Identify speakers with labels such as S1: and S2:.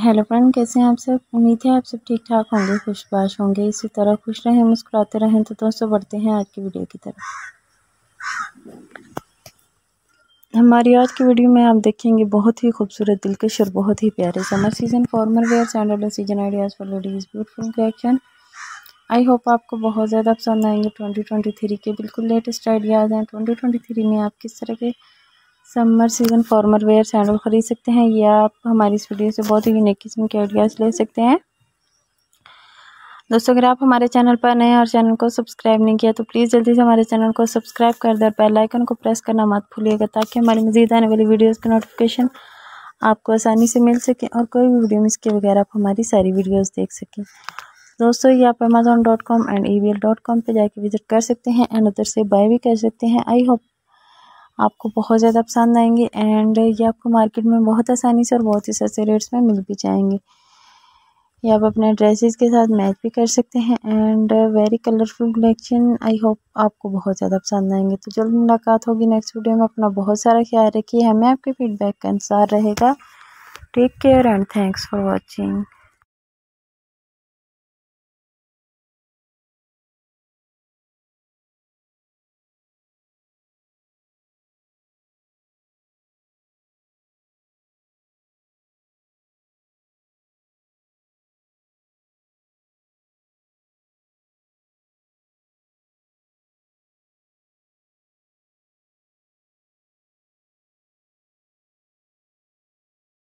S1: Hello friend, कैसे हैं आप सब? उम्मीद है आप सब ठीक ठाक होंगे, खुशबाश होंगे। इसी तरह खुश रहें, मुस्कुराते रहें तो दोस्तों बढ़ते हैं आज की वीडियो की तरफ़। हमारी आज की वीडियो में आप देखेंगे बहुत ही खूबसूरत, दिलकश और बहुत ही प्यारे summer season formal wear sandal season ideas for ladies beautiful collection I hope आपको बहुत ज़्यादा पसंद आएँगे। ट्वेंटी ट्वेंटी थ्री के बिल्कुल लेटेस्ट आइडियाज़ हैं। ट्वेंटी ट्वेंटी थ्री में आप किस तरह के summer season formal wear, sandal ख़रीद सकते हैं। या आप हमारी इस वीडियो से बहुत ही यूनिक किस्म के आइडियाज़ ले सकते हैं। दोस्तों, अगर आप हमारे चैनल पर नए और चैनल को सब्सक्राइब नहीं किया तो प्लीज़ जल्दी से हमारे चैनल को सब्सक्राइब कर दें बेल आइकन को प्रेस करना मत भूलिएगा, ताकि हमारी मज़ीद आने वाली वीडियोस की नोटिफिकेशन आपको आसानी से मिल सके और कोई भी वीडियो मिस के बगैर आप हमारी सारी वीडियोस देख सकें। दोस्तों, ये आप Amazon dot com and E V L dot com पर जाके विज़िट कर सकते हैं एंड उधर से बाय भी कर सकते हैं। आई होप आपको बहुत ज़्यादा पसंद आएँगे एंड ये आपको मार्केट में बहुत आसानी से और बहुत ही सस्ते रेट्स में मिल भी जाएँगे। ये आप अपने ड्रेसेस के साथ मैच भी कर सकते हैं and very colourful collection I hope आपको बहुत ज़्यादा पसंद आएँगे। तो जल्द मुलाकात होगी नेक्स्ट वीडियो में, अपना बहुत सारा ख्याल रखिए, हमें आपके फीडबैक का इंतज़ार रहेगा। Take care and thanks for watching